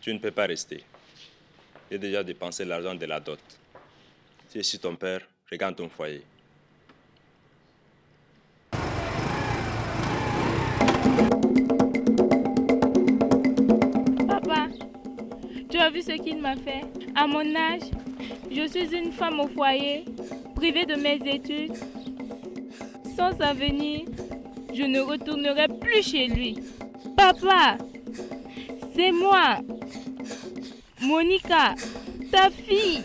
Tu ne peux pas rester. J'ai déjà dépensé l'argent de la dot. Si je suis ton père, regarde ton foyer. Papa, tu as vu ce qu'il m'a fait? À mon âge, je suis une femme au foyer, privée de mes études. Sans avenir, je ne retournerai plus chez lui. Papa, c'est moi, Monica, ta fille.